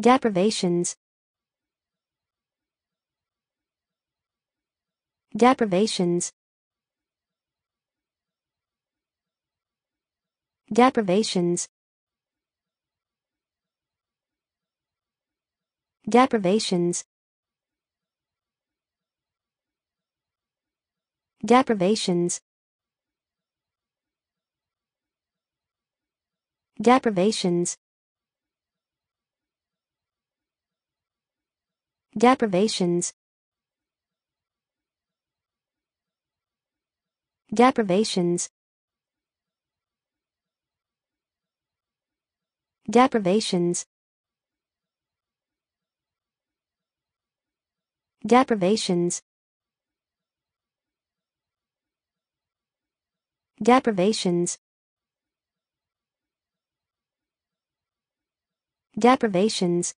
deprivations. Deprivations. Deprivations. Deprivations. Deprivations. Deprivations deprivations. Deprivations. Deprivations. Deprivations. Deprivations. Deprivations